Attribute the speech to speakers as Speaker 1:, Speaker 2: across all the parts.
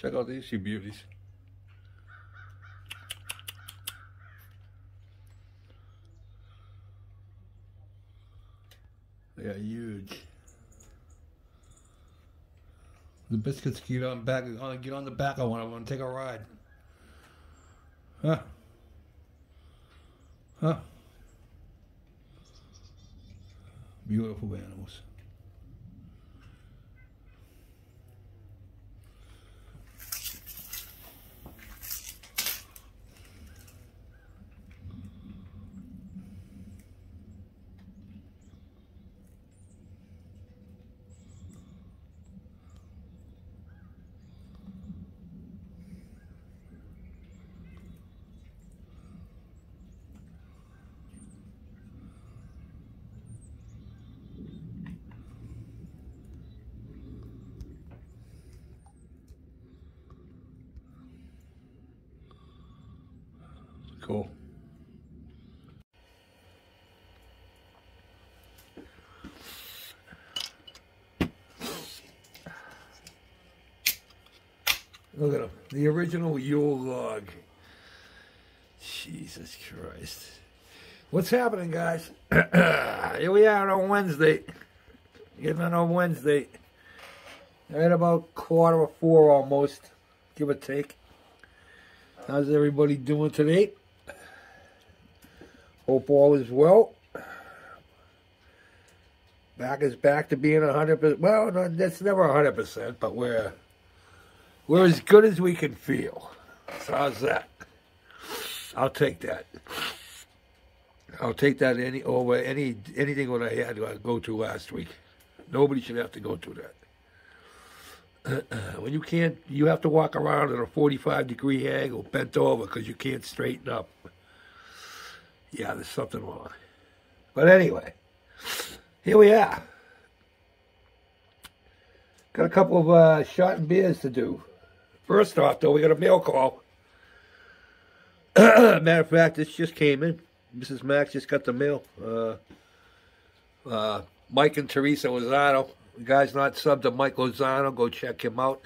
Speaker 1: Check out these two beauties. They are huge. The biscuits get on back. Uh, get on the back. I want. I want to take a ride. Huh? Huh? Beautiful animals. Cool. Look at him. The original Yule log. Jesus Christ. What's happening, guys? Here we are on Wednesday. Getting on Wednesday. Right about quarter of four almost, give or take. How's everybody doing today? Hope all is well. Back is back to being 100%. Well, no, that's never 100%, but we're, we're as good as we can feel. So how's that? I'll take that. I'll take that any over any anything what I had to go to last week. Nobody should have to go through that. when you can't, you have to walk around at a 45 degree angle, bent over, because you can't straighten up. Yeah, there's something wrong. But anyway, here we are. Got a couple of uh, shot and beers to do. First off, though, we got a mail call. Matter of fact, this just came in. Mrs. Max just got the mail. Uh, uh, Mike and Teresa Lozano. The guy's not subbed to Mike Lozano. Go check him out.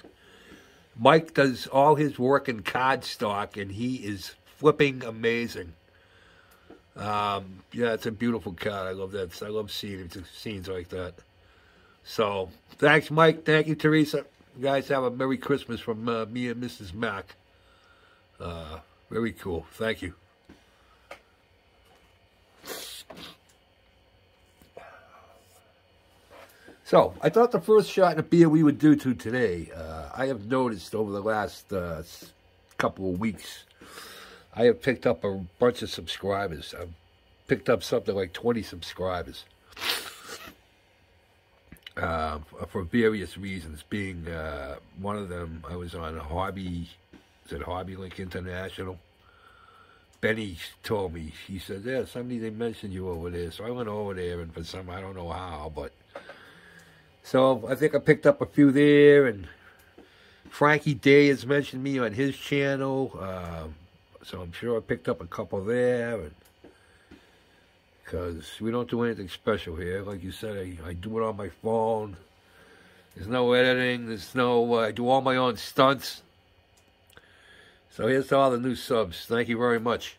Speaker 1: Mike does all his work in card stock, and he is flipping amazing. Um, yeah, it's a beautiful card. I love that. I love seeing scenes like that. So, thanks, Mike. Thank you, Teresa. You guys have a Merry Christmas from uh, me and Mrs. Mac. Uh, very cool. Thank you. So, I thought the first shot of beer we would do to today, uh, I have noticed over the last uh, couple of weeks, I have picked up a bunch of subscribers. I've picked up something like 20 subscribers. Uh, for various reasons, being uh, one of them, I was on Hobby, is it Hobby Link International? Benny told me, he said, yeah, somebody, they mentioned you over there. So I went over there, and for some, I don't know how, but so I think I picked up a few there, and Frankie Day has mentioned me on his channel, uh, so I'm sure I picked up a couple there, and because we don't do anything special here. Like you said, I, I do it on my phone. There's no editing. There's no. Uh, I do all my own stunts. So here's to all the new subs. Thank you very much.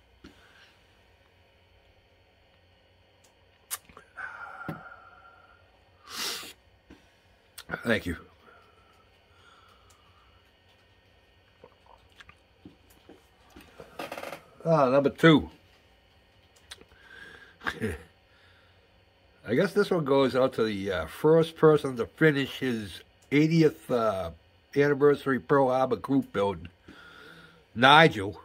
Speaker 1: Thank you. Ah, number two. I guess this one goes out to the uh, first person to finish his 80th uh, anniversary Pearl Harbor group building, Nigel.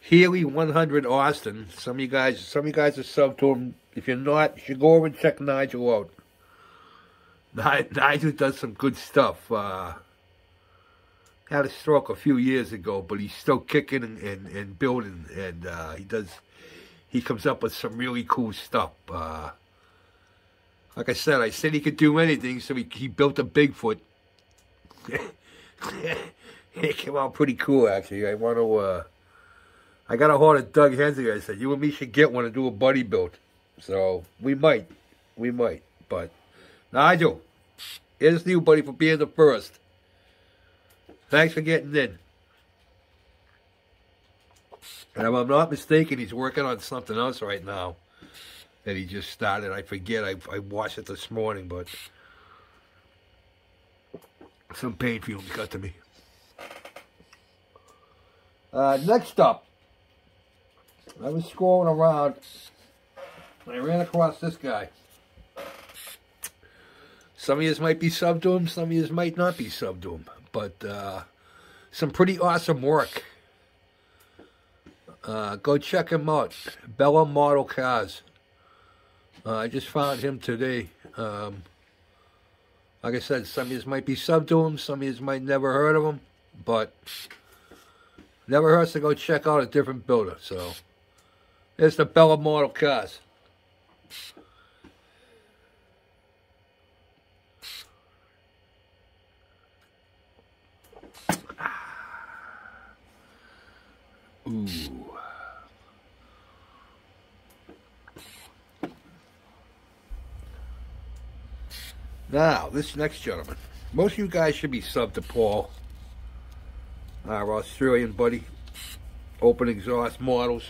Speaker 1: Healy 100 Austin. Some of you guys, some of you guys are sub to him. If you're not, you should go over and check Nigel out. Nigel does some good stuff. Uh, had a stroke a few years ago, but he's still kicking and, and, and building, and uh, he does. He comes up with some really cool stuff. Uh, like I said, I said he could do anything, so he, he built a Bigfoot. it came out pretty cool, actually. I want to. Uh, I got a hold of Doug Hensley. I said, "You and me should get one and do a buddy build." So we might, we might. But Nigel, Here's to you, buddy, for being the first. Thanks for getting in. And if I'm not mistaken, he's working on something else right now that he just started. I forget. I, I watched it this morning, but some pain fumes got to me. Uh, next up, I was scrolling around I ran across this guy. Some of you might be sub to him, some of you might not be sub to him, but uh, some pretty awesome work. Uh, go check him out. Bella Model Cars. Uh, I just found him today. Um, like I said, some of you might be sub to him, some of you might never heard of him, but never hurts to go check out a different builder. So, there's the Bella Model Cars. Ooh. Now, this next gentleman. Most of you guys should be sub to Paul, our Australian buddy. Open exhaust models.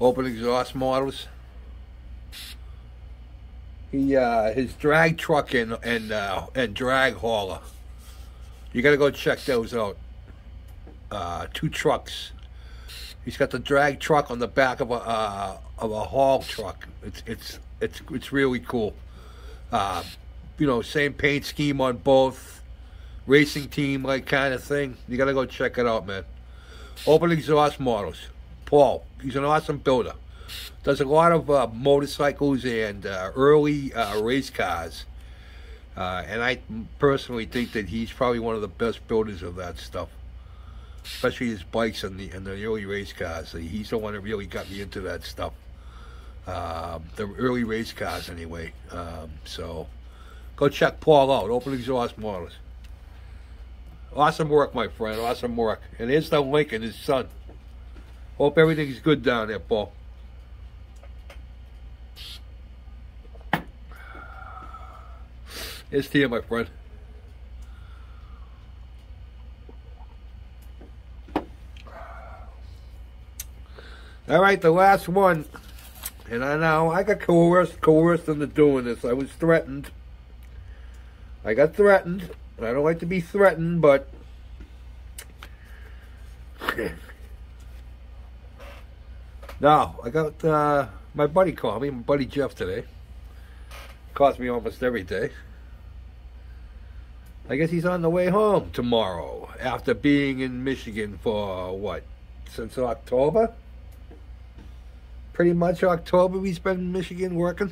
Speaker 1: Open exhaust models. He uh, his drag truck and and uh, and drag hauler. You gotta go check those out. Uh, two trucks. He's got the drag truck on the back of a uh, of a haul truck. It's it's it's it's really cool. Uh, you know, same paint scheme on both. Racing team like kind of thing. You gotta go check it out, man. Open exhaust models. Paul, he's an awesome builder. Does a lot of uh, motorcycles and uh, early uh, race cars. Uh, and I personally think that he's probably one of the best builders of that stuff especially his bikes and the and the early race cars. He's the one that really got me into that stuff. Um, the early race cars, anyway. Um, so go check Paul out. Open exhaust models. Awesome work, my friend. Awesome work. And here's the Lincoln, his son. Hope everything's good down there, Paul. Here's to you, my friend. All right, the last one. And I know I got coerced, coerced into doing this. I was threatened. I got threatened. I don't like to be threatened, but no, I got uh, my buddy called me, my buddy Jeff today. Calls me almost every day. I guess he's on the way home tomorrow after being in Michigan for what? Since October? pretty much October he's been in Michigan working.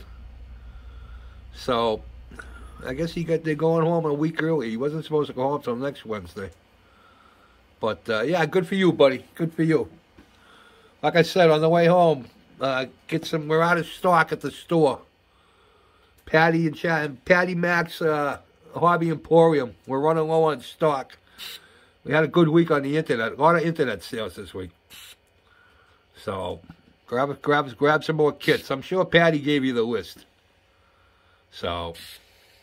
Speaker 1: So I guess he got they're going home a week early. He wasn't supposed to go home until next Wednesday. But uh, yeah, good for you, buddy. Good for you. Like I said, on the way home, uh, get some. We're out of stock at the store. Patty and Chad, Patty Max uh, Hobby Emporium. We're running low on stock. We had a good week on the internet. A lot of internet sales this week. So Grab, grab, grab some more kits. I'm sure Patty gave you the list. So,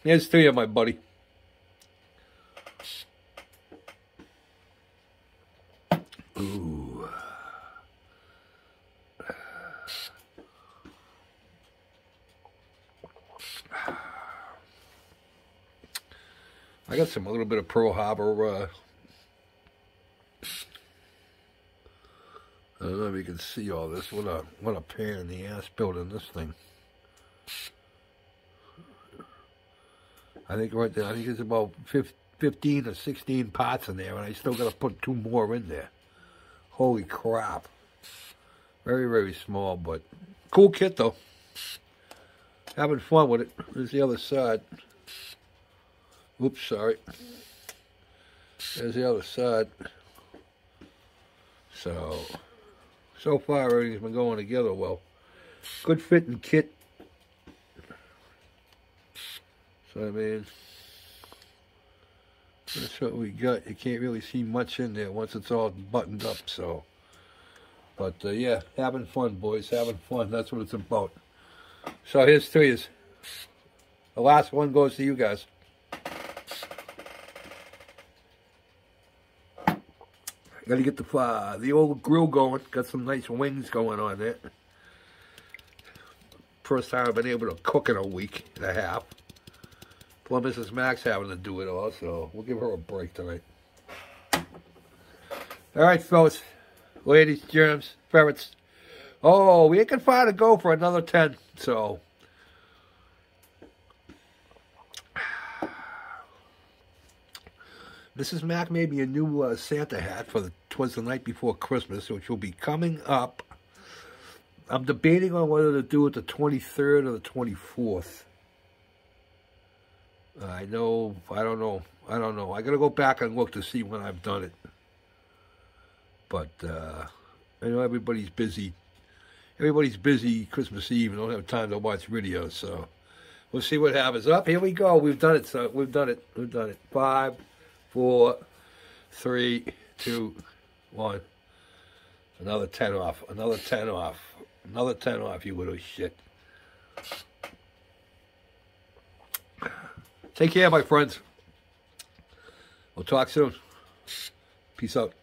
Speaker 1: here's to of my buddy. Ooh. I got some a little bit of Pearl Harbor uh, I don't know if you can see all this. What a what a pain in the ass building this thing. I think right there, I think it's about 15 or 16 pots in there, and I still got to put two more in there. Holy crap. Very, very small, but cool kit, though. Having fun with it. There's the other side. Oops, sorry. There's the other side. So so far everything's been going together well. Good fitting kit. So I mean, that's what we got. You can't really see much in there once it's all buttoned up. So, but uh, yeah, having fun, boys. Having fun. That's what it's about. So here's to. The last one goes to you guys. Got to get the uh, the old grill going. Got some nice wings going on there. First time I've been able to cook in a week and a half. Poor Mrs. Max having to do it all, so we'll give her a break tonight. All right, folks, ladies, germs, ferrets. Oh, we ain't gonna find a go for another 10, so. Mrs. Mac made me a new uh, Santa hat for the, twas the night before Christmas, which will be coming up. I'm debating on whether to do it the 23rd or the 24th. I know, I don't know, I don't know. I gotta go back and look to see when I've done it. But uh, I know everybody's busy. Everybody's busy Christmas Eve and don't have time to watch videos, so we'll see what happens. Up, here we go. We've done it, so we've done it. We've done it. Five, four, three, two, one. Another 10 off. Another 10 off. Another 10 off, you little shit. Take care, my friends. We'll talk soon. Peace out.